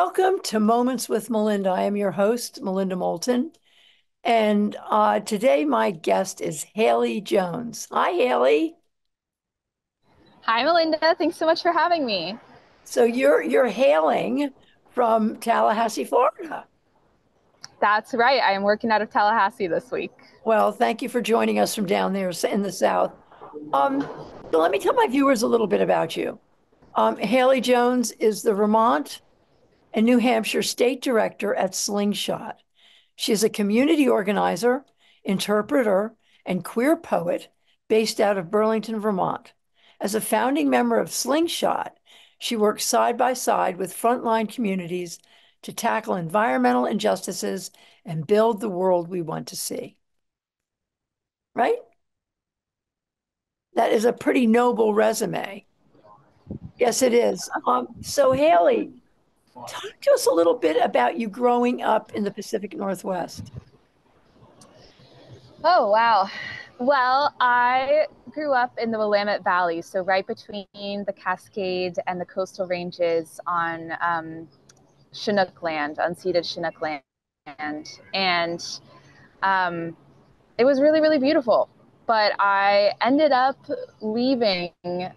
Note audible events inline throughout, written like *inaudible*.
Welcome to Moments with Melinda. I am your host, Melinda Moulton. And uh, today, my guest is Hayley Jones. Hi, Hayley. Hi, Melinda. Thanks so much for having me. So you're you're hailing from Tallahassee, Florida. That's right. I am working out of Tallahassee this week. Well, thank you for joining us from down there in the South. Um, so let me tell my viewers a little bit about you. Um, Hayley Jones is the Vermont and New Hampshire State Director at Slingshot. She is a community organizer, interpreter, and queer poet based out of Burlington, Vermont. As a founding member of Slingshot, she works side by side with frontline communities to tackle environmental injustices and build the world we want to see. Right? That is a pretty noble resume. Yes, it is. Um, so, Hayley, Talk to us a little bit about you growing up in the Pacific Northwest. Oh, wow. Well, I grew up in the Willamette Valley, so right between the Cascades and the coastal ranges on um, Chinook land, unceded Chinook land. And um, it was really, really beautiful but I ended up leaving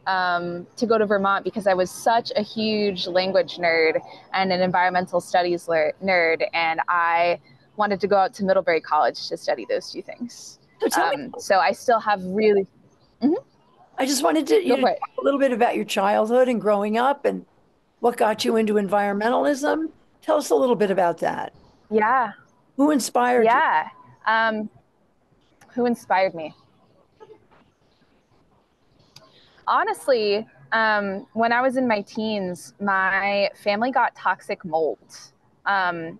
um, to go to Vermont because I was such a huge language nerd and an environmental studies nerd, and I wanted to go out to Middlebury College to study those two things. So, um, so I still have really. Mm-hmm. I just wanted to you know, talk a little bit about your childhood and growing up and what got you into environmentalism. Tell us a little bit about that. Yeah. Who inspired yeah. you? Yeah. Um, who inspired me? Honestly, um, when I was in my teens, my family got toxic mold. Um,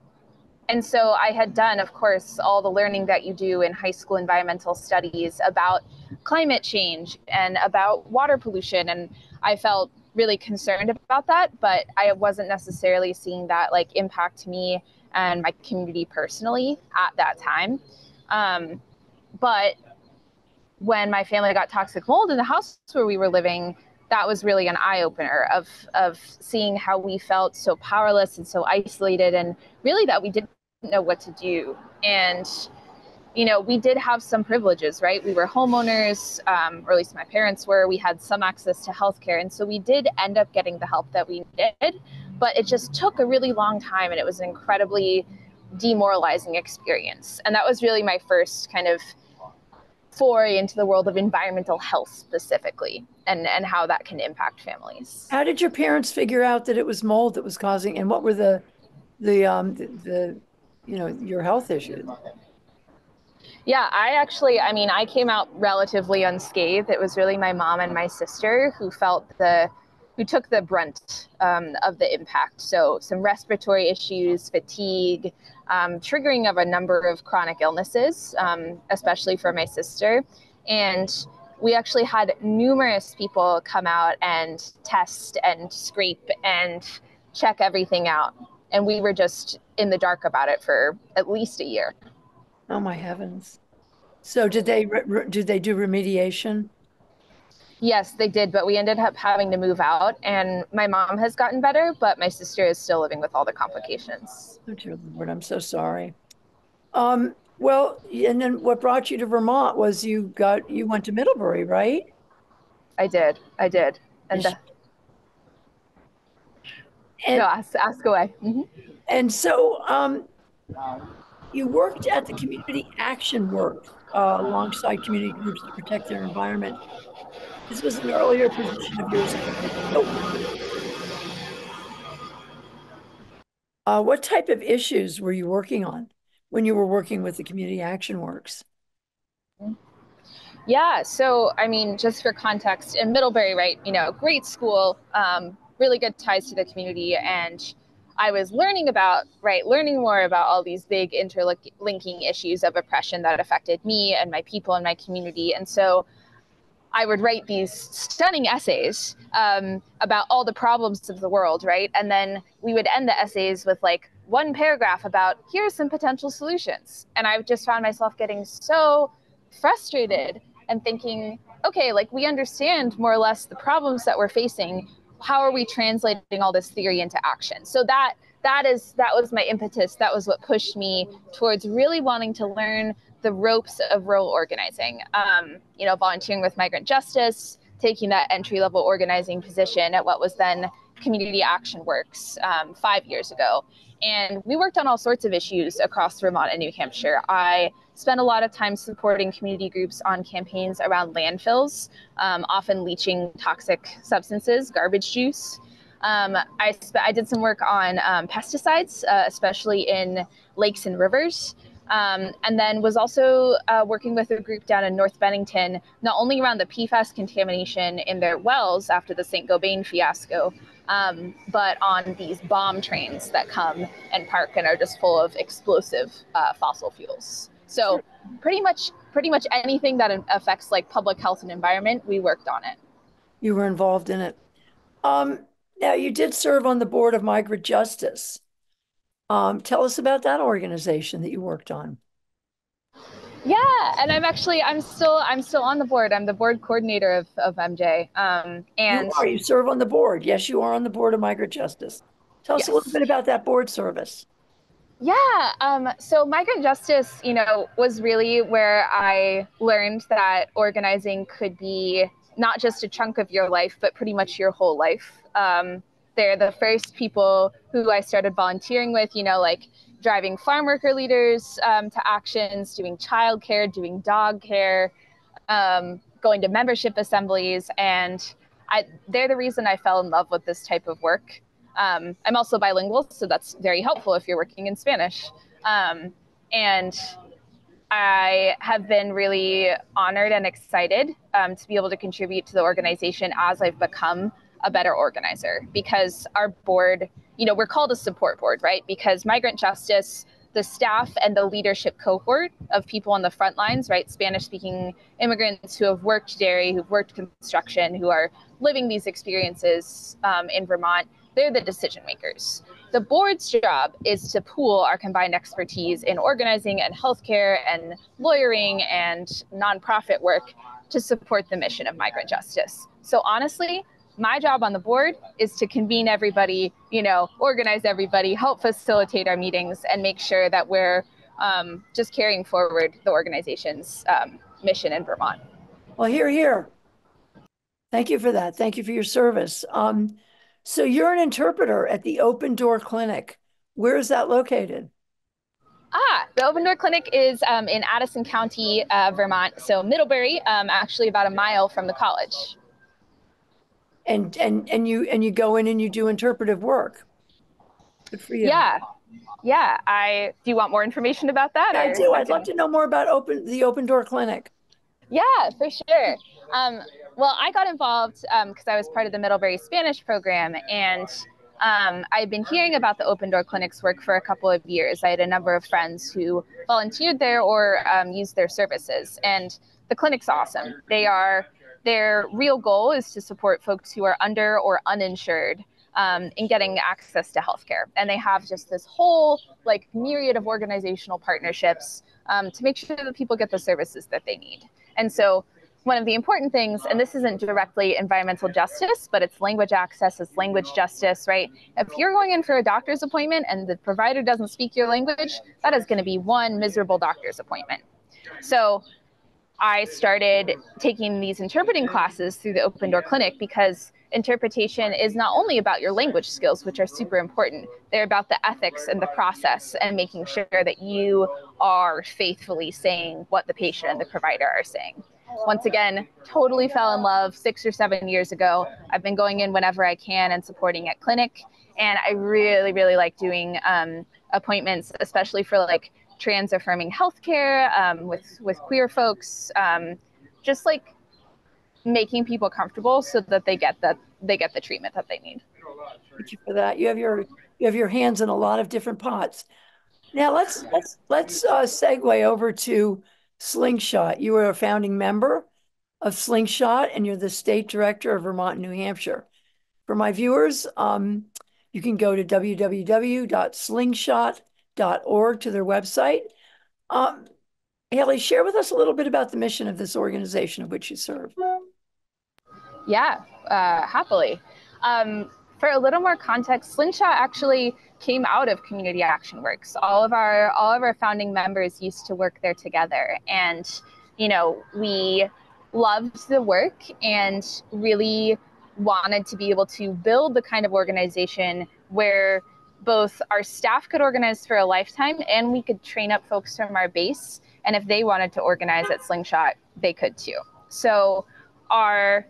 and so I had done, of course, all the learning that you do in high school environmental studies about climate change and about water pollution. And I felt really concerned about that, but I wasn't necessarily seeing that like impact me and my community personally at that time. Um, but when my family got toxic mold in the house where we were living, that was really an eye opener of of seeing how we felt so powerless and so isolated, and really that we didn't know what to do. And you know, we did have some privileges, right? We were homeowners, um, or at least my parents were. We had some access to healthcare, and so we did end up getting the help that we needed. But it just took a really long time, and it was an incredibly demoralizing experience. And that was really my first kind of foray into the world of environmental health specifically and, and how that can impact families. How did your parents figure out that it was mold that was causing and what were the the um the, the you know your health issues? Yeah, I actually, I mean, I came out relatively unscathed. It was really my mom and my sister who felt the, who took the brunt um, of the impact. So, some respiratory issues, fatigue, um, triggering of a number of chronic illnesses, um, especially for my sister. And we actually had numerous people come out and test and scrape and check everything out. And we were just in the dark about it for at least a year. Oh my heavens! So did they did they do remediation? Yes, they did, but we ended up having to move out. And my mom has gotten better, but my sister is still living with all the complications. Oh, dear Lord, I'm so sorry. Um, well, and then what brought you to Vermont was you got you went to Middlebury, right? I did. I did. And, and no, ask, ask away. Mm-hmm. And so um, you worked at the community action work uh, alongside community groups to protect their environment. This was an earlier position of yours. Uh, what type of issues were you working on when you were working with the Community Action Works? Yeah, so I mean, just for context, in Middlebury, right, you know, great school, um, really good ties to the community, and I was learning about, right, learning more about all these big interlinking issues of oppression that affected me and my people and my community. And so I would write these stunning essays um, about all the problems of the world, right? And then we would end the essays with like one paragraph about here's some potential solutions. And I just found myself getting so frustrated and thinking, okay, like we understand more or less the problems that we're facing. How are we translating all this theory into action? So that that is that was my impetus. That was what pushed me towards really wanting to learn the ropes of rural organizing. Um, you know, volunteering with Migrant Justice, taking that entry level organizing position at what was then Community Action Works um, five years ago. And we worked on all sorts of issues across Vermont and New Hampshire. I spent a lot of time supporting community groups on campaigns around landfills, um, often leaching toxic substances, garbage juice. Um, I, I did some work on um, pesticides, uh, especially in lakes and rivers. Um, and then was also uh, working with a group down in North Bennington, not only around the PFAS contamination in their wells after the St. Gobain fiasco, um, but on these bomb trains that come and park and are just full of explosive uh, fossil fuels. So pretty much, pretty much anything that affects like public health and environment, we worked on it. You were involved in it. Um, now you did serve on the board of Migrant Justice. Um, tell us about that organization that you worked on. Yeah, and I'm actually I'm still I'm still on the board. I'm the board coordinator of, of MJ. Um, and you, are, you serve on the board. Yes, you are on the board of Migrant Justice. Tell us a little bit about that board service. Yeah, um, so Migrant Justice, you know, was really where I learned that organizing could be not just a chunk of your life, but pretty much your whole life. Um, they're the first people who I started volunteering with, you know, like driving farm worker leaders um, to actions, doing childcare, doing dog care, um, going to membership assemblies. And I, they're the reason I fell in love with this type of work. Um, I'm also bilingual, so that's very helpful if you're working in Spanish. Um, and I have been really honored and excited um, to be able to contribute to the organization as I've become a better organizer because our board, you know, we're called a support board, right? Because migrant justice, the staff and the leadership cohort of people on the front lines, right? Spanish speaking immigrants who have worked dairy, who've worked construction, who are living these experiences um, in Vermont, they're the decision makers. The board's job is to pool our combined expertise in organizing and healthcare and lawyering and nonprofit work to support the mission of migrant justice. So honestly, my job on the board is to convene everybody, you know, organize everybody, help facilitate our meetings, and make sure that we're um, just carrying forward the organization's um, mission in Vermont. Well, here, here. Thank you for that. Thank you for your service. Um, so you're an interpreter at the Open Door Clinic. Where is that located? Ah, the Open Door Clinic is um, in Addison County, uh, Vermont. So Middlebury, um, actually about a mile from the college and and and you and you go in and you do interpretive work. Good for you. Yeah. Yeah. I do you want more information about that? I do. I'd love to know more about open the open door clinic. Yeah, for sure. Um, well, I got involved because um, I was part of the Middlebury Spanish program, and um, I've been hearing about the Open Door Clinic's work for a couple of years. I had a number of friends who volunteered there or um, used their services, and the clinic's awesome. They are their real goal is to support folks who are under or uninsured um, in getting access to healthcare. And they have just this whole like myriad of organizational partnerships um, to make sure that people get the services that they need. And so one of the important things, and this isn't directly environmental justice, but it's language access, it's language justice, right? If you're going in for a doctor's appointment and the provider doesn't speak your language, that is going to be one miserable doctor's appointment. So I started taking these interpreting classes through the Open Door Clinic because interpretation is not only about your language skills, which are super important, they're about the ethics and the process and making sure that you are faithfully saying what the patient and the provider are saying. Once again, totally fell in love six or seven years ago. I've been going in whenever I can and supporting at clinic. And I really, really like doing um, appointments, especially for like trans affirming healthcare, um, with with queer folks, um, just like making people comfortable so that they get that they get the treatment that they need. Thank you for that. You have your you have your hands in a lot of different pots. Now let's let's let's uh, segue over to Slingshot. You were a founding member of Slingshot, and you're the state director of Vermont and New Hampshire. For my viewers, um, you can go to www.slingshot.com org to their website. Um, Hayley, share with us a little bit about the mission of this organization of which you serve. Yeah, uh, happily. Um, for a little more context, Slingshot actually came out of Community Action Works. All of our all of our founding members used to work there together, and you know we loved the work and really wanted to be able to build the kind of organization where both our staff could organize for a lifetime and we could train up folks from our base. And if they wanted to organize at Slingshot, they could too. So our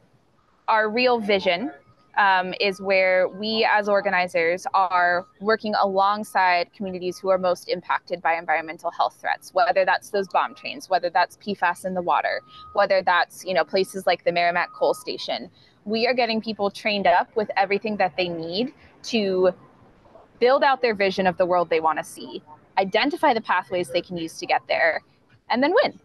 our real vision um, is where we as organizers are working alongside communities who are most impacted by environmental health threats, whether that's those bomb trains, whether that's PFAS in the water, whether that's you know places like the Meramec coal station. We are getting people trained up with everything that they need to build out their vision of the world they want to see, identify the pathways they can use to get there, and then win.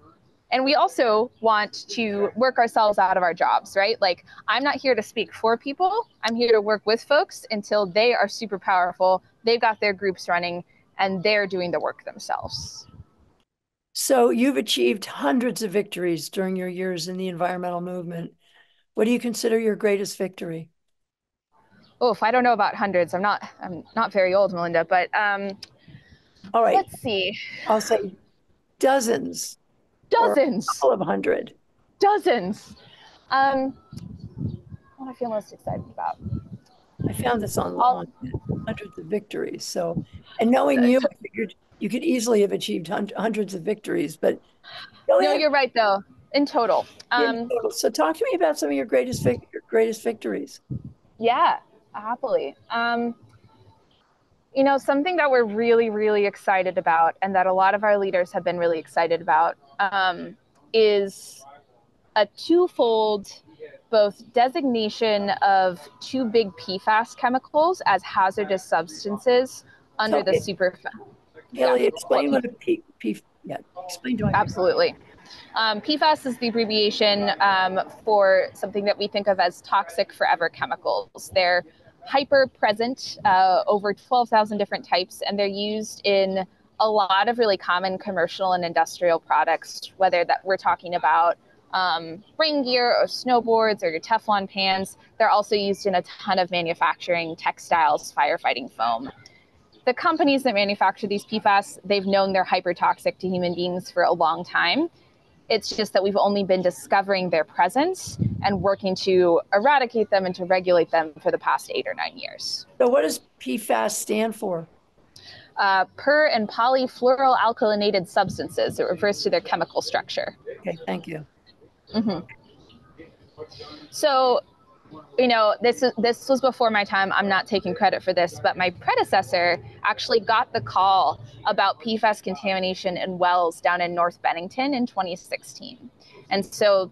And we also want to work ourselves out of our jobs, right? Like, I'm not here to speak for people. I'm here to work with folks until they are super powerful. They've got their groups running and they're doing the work themselves. So, you've achieved hundreds of victories during your years in the environmental movement. What do you consider your greatest victory? Oh, if I don't know about hundreds, I'm not I'm not very old, Melinda, but um all right. Let's see. I'll say dozens Dozens. a couple of hundred. Dozens. Um, what I feel most excited about. I found this online. Hundreds of victories. So, and knowing you, I figured you could easily have achieved hundreds of victories. But no, you're right though. In total. Um, in total. So, talk to me about some of your greatest your greatest victories. Yeah, happily. Um, you know, something that we're really, really excited about, and that a lot of our leaders have been really excited about, um, is a twofold both designation of two big PFAS chemicals as hazardous substances under okay. the super. Hayley, yeah. explain what a P, P, yeah, explain to me. Absolutely. Um, PFAS is the abbreviation um, for something that we think of as toxic forever chemicals. They're hyper present, uh, over 12,000 different types, and they're used in a lot of really common commercial and industrial products, whether that we're talking about um, rain gear or snowboards or your Teflon pans. They're also used in a ton of manufacturing, textiles, firefighting foam. The companies that manufacture these PFAS, they've known they're hyper toxic to human beings for a long time. It's just that we've only been discovering their presence and working to eradicate them and to regulate them for the past eight or nine years. So, what does PFAS stand for? Uh, per and polyfluoroalkylated substances. It refers to their chemical structure. Okay, thank you. Mm-hmm. So, you know, this is this was before my time. I'm not taking credit for this, but my predecessor actually got the call about PFAS contamination in wells down in North Bennington in 2016. And so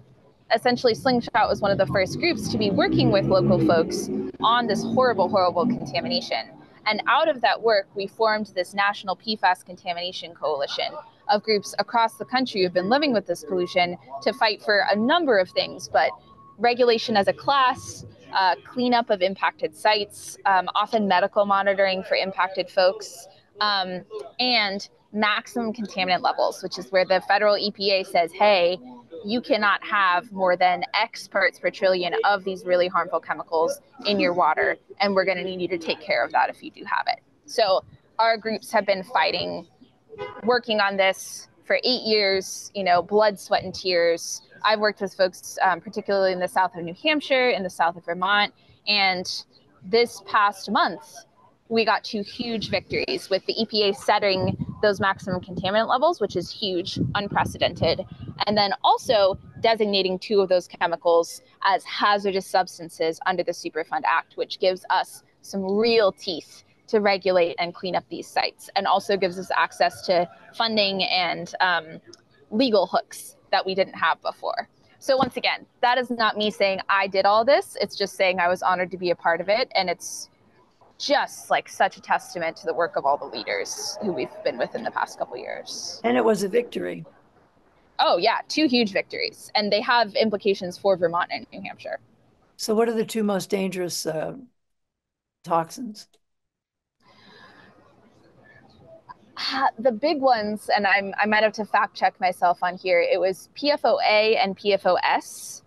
essentially Slingshot was one of the first groups to be working with local folks on this horrible, horrible contamination. And out of that work, we formed this national PFAS contamination coalition of groups across the country who've been living with this pollution to fight for a number of things, but regulation as a class, uh, cleanup of impacted sites, um, often medical monitoring for impacted folks, um, and maximum contaminant levels, which is where the federal EPA says, hey, you cannot have more than X parts per trillion of these really harmful chemicals in your water, and we're going to need you to take care of that if you do have it. So our groups have been fighting, working on this for eight years, you know, blood, sweat, and tears. I've worked with folks, um, particularly in the south of New Hampshire, in the south of Vermont, and this past month, we got two huge victories with the EPA setting those maximum contaminant levels, which is huge, unprecedented, and then also designating two of those chemicals as hazardous substances under the Superfund Act, which gives us some real teeth to regulate and clean up these sites, and also gives us access to funding and um, legal hooks that we didn't have before. So once again, that is not me saying I did all this. It's just saying I was honored to be a part of it, and it's just like such a testament to the work of all the leaders who we've been with in the past couple years. And it was a victory. Oh yeah, two huge victories, and they have implications for Vermont and New Hampshire. So, what are the two most dangerous uh, toxins? The big ones, and I'm, I might have to fact check myself on here. It was PFOA and PFOS.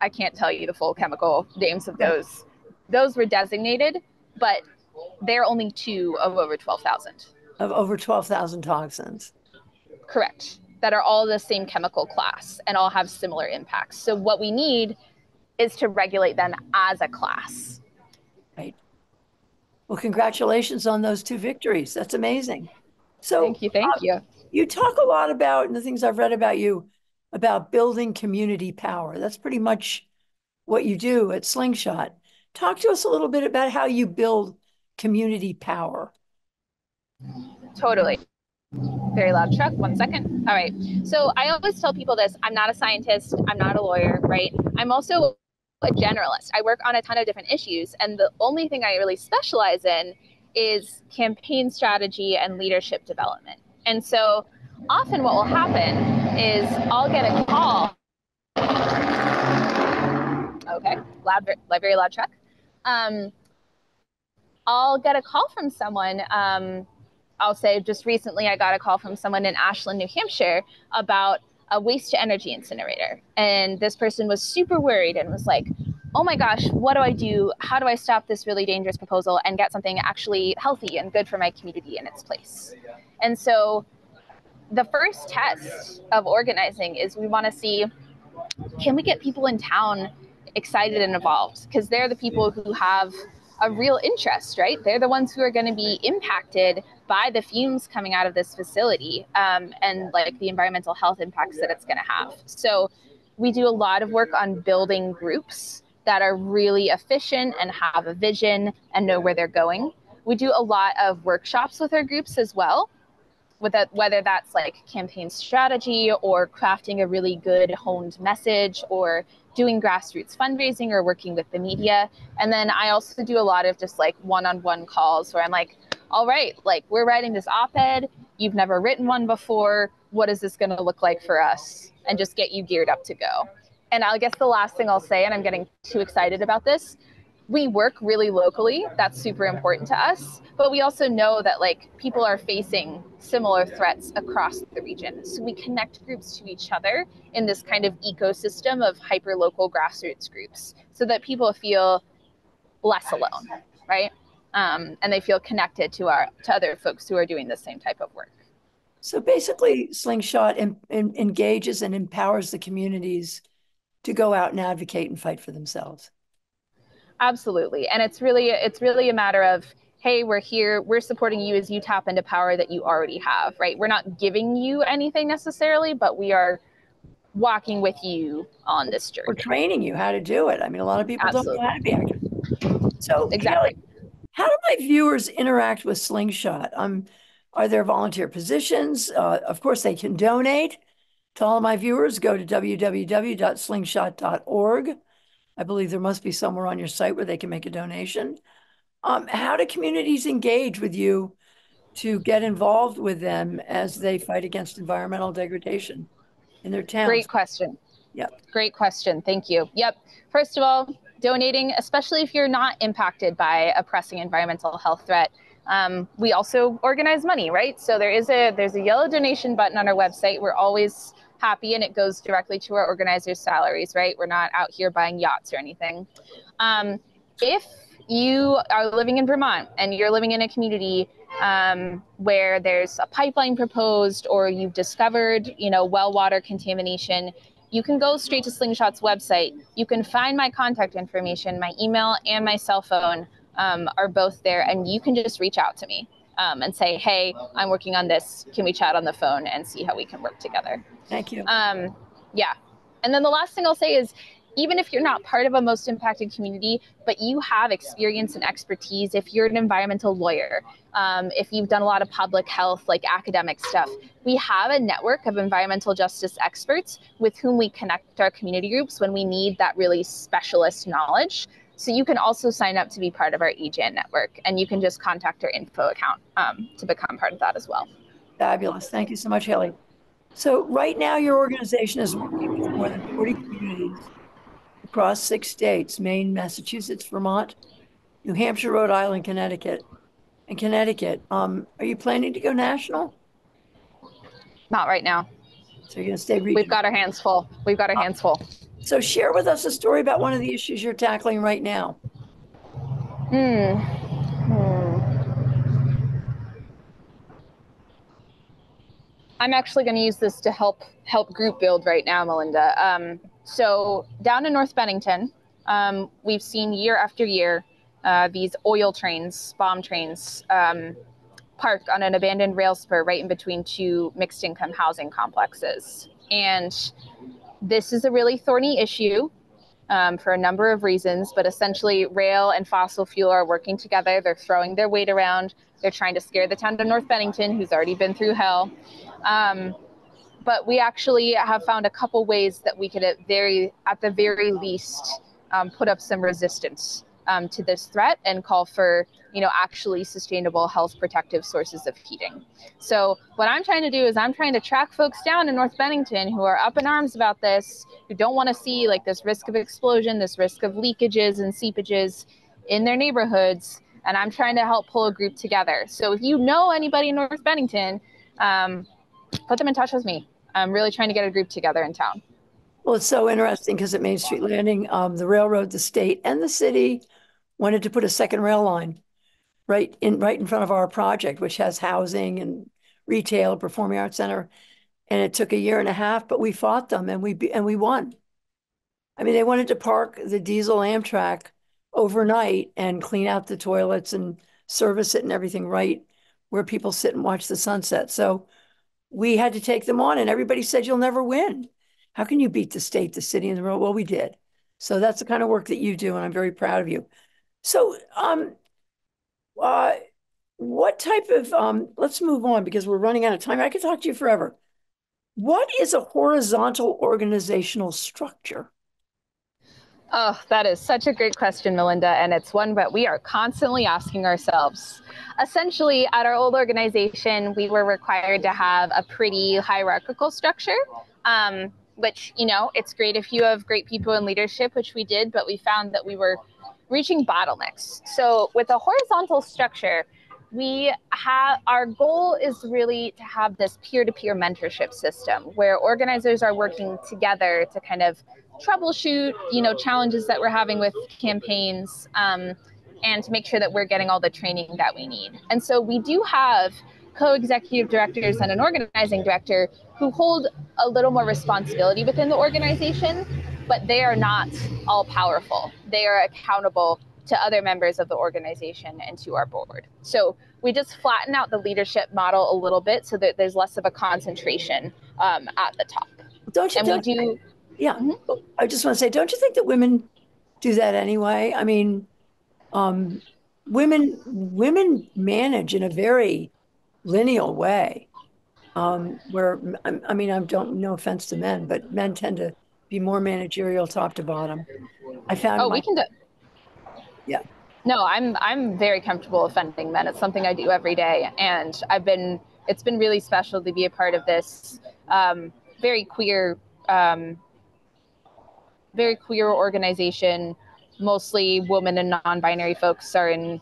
I can't tell you the full chemical names of those. Those were designated, but they're only two of over 12,000. Of over 12,000 toxins. Correct. That are all the same chemical class and all have similar impacts. So what we need is to regulate them as a class. Right. Well, congratulations on those two victories. That's amazing. So thank you. Thank uh, you. You talk a lot about, and the things I've read about you, about building community power. That's pretty much what you do at Slingshot. Talk to us a little bit about how you build community power. Totally. Very loud truck. One second. All right. So I always tell people this I'm not a scientist, I'm not a lawyer, right? I'm also a generalist. I work on a ton of different issues. And the only thing I really specialize in is campaign strategy and leadership development. And so often what will happen is I'll get a call. Okay, loud, very loud truck. Um, I'll get a call from someone. Um, I'll say just recently I got a call from someone in Ashland, New Hampshire about a waste to energy incinerator. And this person was super worried and was like, oh my gosh, what do I do? How do I stop this really dangerous proposal and get something actually healthy and good for my community in its place? And so the first test of organizing is we want to see can we get people in town excited and involved? Because they're the people who have a real interest, right? They're the ones who are going to be impacted by the fumes coming out of this facility um, and like the environmental health impacts that it's going to have. So we do a lot of work on building groups that are really efficient and have a vision and know where they're going. We do a lot of workshops with our groups as well, whether that's like campaign strategy or crafting a really good honed message or doing grassroots fundraising or working with the media. And then I also do a lot of just like one on one calls where I'm like, all right, like we're writing this op ed. You've never written one before. What is this going to look like for us? And just get you geared up to go. And I guess the last thing I'll say, and I'm getting too excited about this, we work really locally. That's super important to us. But we also know that like people are facing similar threats across the region. So we connect groups to each other in this kind of ecosystem of hyper local grassroots groups so that people feel less alone, right? Um, and they feel connected to our to other folks who are doing the same type of work. So basically, Slingshot in, in, engages and empowers the communities to go out and advocate and fight for themselves. Absolutely, and it's really it's really a matter of hey, we're here, we're supporting you as you tap into power that you already have, right? We're not giving you anything necessarily, but we are walking with you on this journey. We're training you how to do it. I mean, a lot of people Absolutely. don't know how to be active. So exactly. how do my viewers interact with Slingshot? Um, are there volunteer positions? Uh, of course, they can donate. To all my viewers, go to www.slingshot.org. I believe there must be somewhere on your site where they can make a donation. Um, how do communities engage with you to get involved with them as they fight against environmental degradation in their towns? Great question. Yep. Great question. Thank you. Yep. First of all, donating, especially if you're not impacted by a pressing environmental health threat. Um, we also organize money, right? So there is a there's a yellow donation button on our website. We're always happy and it goes directly to our organizers' salaries, right? We're not out here buying yachts or anything. Um, if you are living in Vermont and you're living in a community um, where there's a pipeline proposed or you've discovered, you know, well water contamination, you can go straight to Slingshot's website. You can find my contact information, my email and my cell phone um, are both there, and you can just reach out to me um, and say, "Hey, I'm working on this. Can we chat on the phone and see how we can work together?" Thank you. Um, yeah, and then the last thing I'll say is even if you're not part of a most impacted community, but you have experience and expertise, if you're an environmental lawyer, um, if you've done a lot of public health, like academic stuff, we have a network of environmental justice experts with whom we connect our community groups when we need that really specialist knowledge. So you can also sign up to be part of our EJAN network, and you can just contact our info account um, to become part of that as well. Fabulous. Thank you so much, Hayley. So right now, your organization is working with more than 40 communities across six states, Maine, Massachusetts, Vermont, New Hampshire, Rhode Island, Connecticut. And Connecticut, um, are you planning to go national? Not right now. So you're going to stay regional? We've got our hands full. We've got our hands full. So share with us a story about one of the issues you're tackling right now. Hmm. hmm. I'm actually going to use this to help help group build right now, Melinda. Um, so down in North Bennington, um, we've seen year after year uh, these oil trains, bomb trains, um, on an abandoned rail spur right in between two mixed income housing complexes. And this is a really thorny issue um, for a number of reasons, but essentially, rail and fossil fuel are working together. They're throwing their weight around. They're trying to scare the town of North Bennington, who's already been through hell. Um, but we actually have found a couple ways that we could, at very, at the very least, um, put up some resistance um, to this threat and call for you know actually sustainable health protective sources of heating so what i'm trying to do is i'm trying to track folks down in north bennington who are up in arms about this who don't want to see like this risk of explosion this risk of leakages and seepages in their neighborhoods and i'm trying to help pull a group together. So if you know anybody in north bennington um, put them in touch with me. I'm really trying to get a group together in town. Well, it's so interesting because at Main Street Landing, um, the railroad, the state, and the city wanted to put a second rail line right in right in front of our project, which has housing and retail, performing arts center. And it took a year and a half, but we fought them and we and we won. I mean, they wanted to park the diesel Amtrak overnight and clean out the toilets and service it and everything right where people sit and watch the sunset. So we had to take them on, and everybody said you'll never win. How can you beat the state, the city, and the world?" Well, we did. So that's the kind of work that you do, and I'm very proud of you. So, um, uh, what type of, um, let's move on because we're running out of time. I could talk to you forever. What is a horizontal organizational structure? Oh, that is such a great question, Melinda. And it's one that we are constantly asking ourselves. Essentially, at our old organization, we were required to have a pretty hierarchical structure. Um, which, you know, it's great if you have great people in leadership, which we did, but we found that we were reaching bottlenecks. So with a horizontal structure, we have our goal is really to have this peer-to-peer mentorship system where organizers are working together to kind of troubleshoot you know challenges that we're having with campaigns um, and to make sure that we're getting all the training that we need and so we do have co-executive directors and an organizing director who hold a little more responsibility within the organization but they are not all powerful. They are accountable to other members of the organization and to our board. So we just flatten out the leadership model a little bit so that there's less of a concentration um, at the top. Don't you? And don't, we do. Yeah, mm-hmm. I just want to say, don't you think that women do that anyway? I mean, um, women women manage in a very lineal way. Um, where I mean, I don't no offense to men, but men tend to be more managerial top to bottom. I found. Oh, my, we can do. Yeah. No, I'm I'm very comfortable offending men. It's something I do every day, and I've been. It's been really special to be a part of this um, very queer, um, very queer organization. Mostly women and non-binary folks are in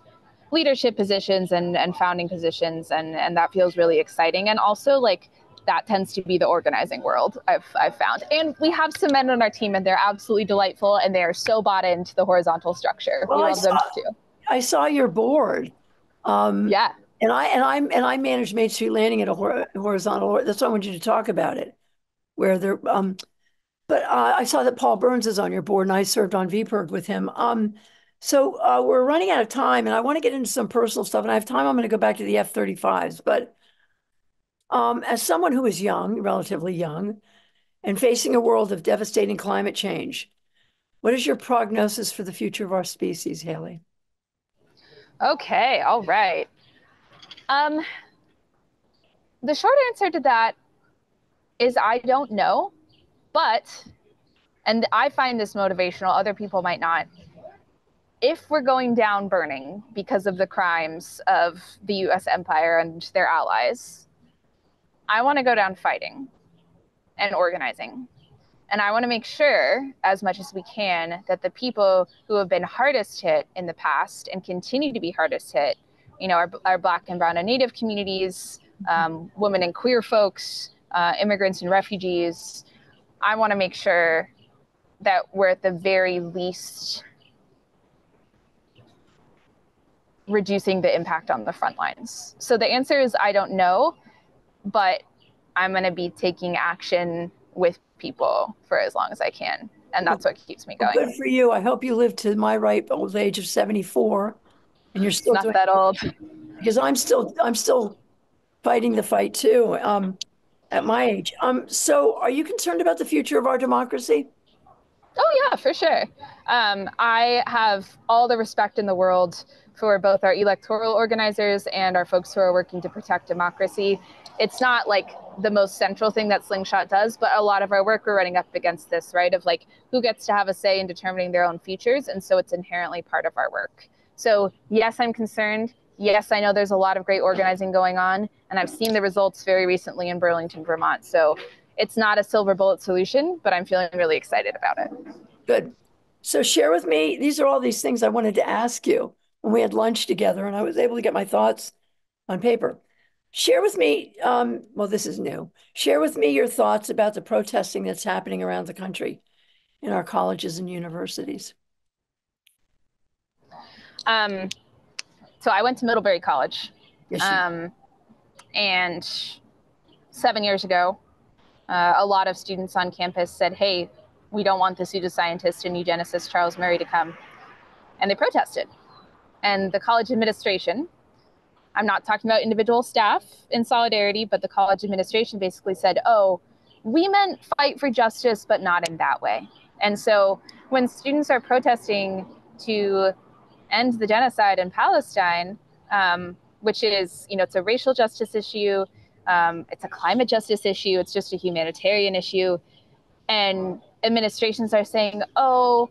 leadership positions and, and founding positions and, and that feels really exciting and also like that tends to be the organizing world I've, I've found. And we have some men on our team, and they're absolutely delightful, and they are so bought into the horizontal structure. Well, we love saw, them too. I saw your board. Um, yeah. And I and I and I managed Main Street Landing at a horizontal. That's why I want you to talk about it, where there. Um, but uh, I saw that Paul Burns is on your board, and I served on VPIRG with him. Um, so uh, we're running out of time, and I want to get into some personal stuff. And I have time. I'm going to go back to the F-35s, but um, as someone who is young, relatively young, and facing a world of devastating climate change, what is your prognosis for the future of our species, Hayley? Okay, all right. Um, the short answer to that is I don't know, but, and I find this motivational, other people might not. If we're going down burning because of the crimes of the US empire and their allies, I want to go down fighting and organizing. And I want to make sure, as much as we can, that the people who have been hardest hit in the past and continue to be hardest hit, you know, our, our Black and Brown and Native communities, um, women and queer folks, uh, immigrants and refugees, I want to make sure that we're at the very least reducing the impact on the front lines. So the answer is I don't know but I'm going to be taking action with people for as long as I can. And that's what keeps me going. Good for you. I hope you live to my ripe old age of 74 and you're still Not that old. *laughs* because I'm still I'm still fighting the fight too um, at my age. Um, so are you concerned about the future of our democracy? Oh, yeah, for sure. Um, I have all the respect in the world for both our electoral organizers and our folks who are working to protect democracy. It's not like the most central thing that Slingshot does, but a lot of our work we're running up against this, right? Of like who gets to have a say in determining their own features. And so it's inherently part of our work. So, yes, I'm concerned. Yes, I know there's a lot of great organizing going on, and I've seen the results very recently in Burlington, Vermont. So, it's not a silver bullet solution, but I'm feeling really excited about it. Good. So share with me. These are all these things I wanted to ask you when we had lunch together, and I was able to get my thoughts on paper. Share with me. Um, well, this is new. Share with me your thoughts about the protesting that's happening around the country in our colleges and universities. Um, so I went to Middlebury College. Yes, Um, and seven years ago, uh, a lot of students on campus said, Hey, we don't want the pseudoscientist and eugenicist Charles Murray to come. And they protested. And the college administration, I'm not talking about individual staff in solidarity, but the college administration basically said, Oh, we meant fight for justice, but not in that way. And so when students are protesting to end the genocide in Palestine, um, which is, you know, it's a racial justice issue, um, it's a climate justice issue, it's just a humanitarian issue. And administrations are saying, oh,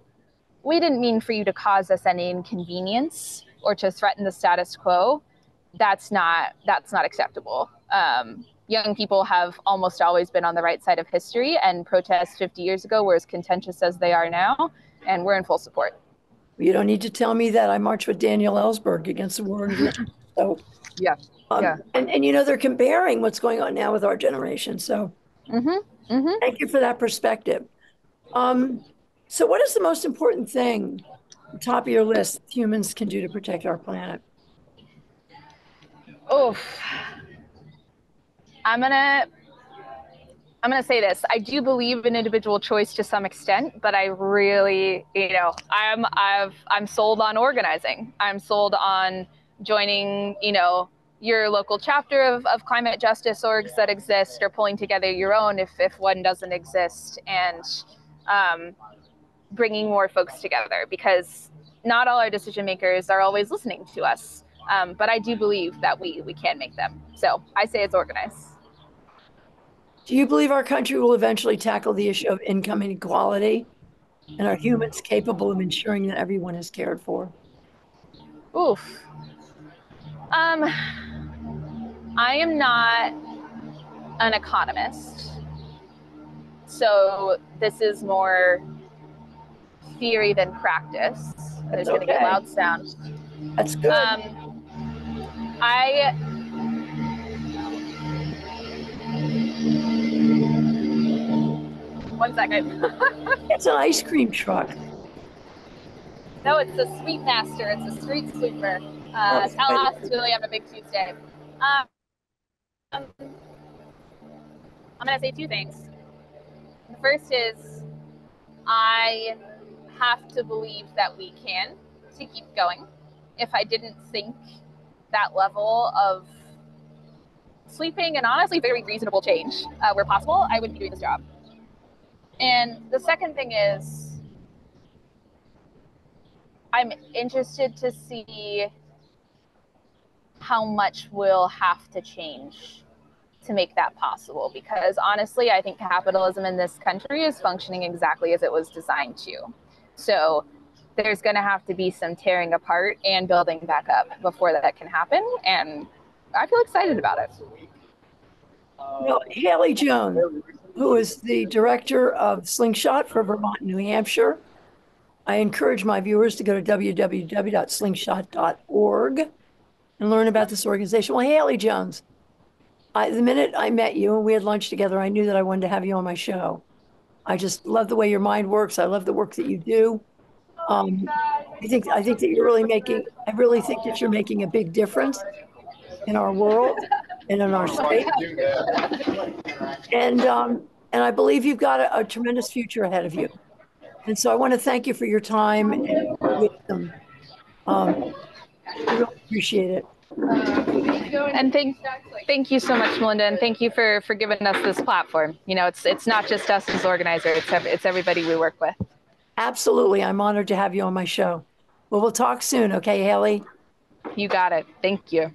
we didn't mean for you to cause us any inconvenience or to threaten the status quo. That's not that's not acceptable. Um, young people have almost always been on the right side of history, and protests 50 years ago were as contentious as they are now, and we're in full support. You don't need to tell me that I marched with Daniel Ellsberg against the war in Vietnam. *laughs* So, Yeah. um, Yeah. and, and you know, they're comparing what's going on now with our generation. So Mm-hmm. Mm-hmm. thank you for that perspective. Um, so what is the most important thing, top of your list, humans can do to protect our planet? Oh, I'm gonna I'm gonna say this. I do believe in individual choice to some extent, but I really, you know, I'm I've I'm sold on organizing. I'm sold on joining, you know, your local chapter of, of climate justice orgs that exist or pulling together your own if, if one doesn't exist and um, bringing more folks together because not all our decision makers are always listening to us. Um, but I do believe that we we can make them. So I say it's organized. Do you believe our country will eventually tackle the issue of income inequality? And are humans capable of ensuring that everyone is cared for? Oof. Um, I am not an economist, so this is more theory than practice. There's going to be a loud sound. That's good. Um, I. One second. *laughs* it's an ice cream truck. No, it's a sweet master. It's a street sweeper. Uh, Oh, tell us, William, a big Tuesday. Um, um, I'm going to say two things. The first is I have to believe that we can to keep going. If I didn't think that level of sleeping and honestly very reasonable change uh, were possible, I wouldn't be doing this job. And the second thing is, I'm interested to see how much will have to change to make that possible because honestly, I think capitalism in this country is functioning exactly as it was designed to. So there's going to have to be some tearing apart and building back up before that can happen. And I feel excited about it. Well, Hayley Jones, who is the director of Slingshot for Vermont and New Hampshire. I encourage my viewers to go to www.slingshot.org and learn about this organization. Well, Hayley Jones, I, the minute I met you and we had lunch together, I knew that I wanted to have you on my show. I just love the way your mind works. I love the work that you do. Um, I think I think that you're really making. I really think that you're making a big difference in our world. and in our state. And um, and I believe you've got a, a tremendous future ahead of you. And so I want to thank you for your time and wisdom. Um, I really appreciate it. And thank thank you so much, Melinda, and thank you for for giving us this platform. You know, it's it's not just us as organizers; it's it's everybody we work with. Absolutely, I'm honored to have you on my show. Well, we'll talk soon, okay, Hayley? You got it. Thank you.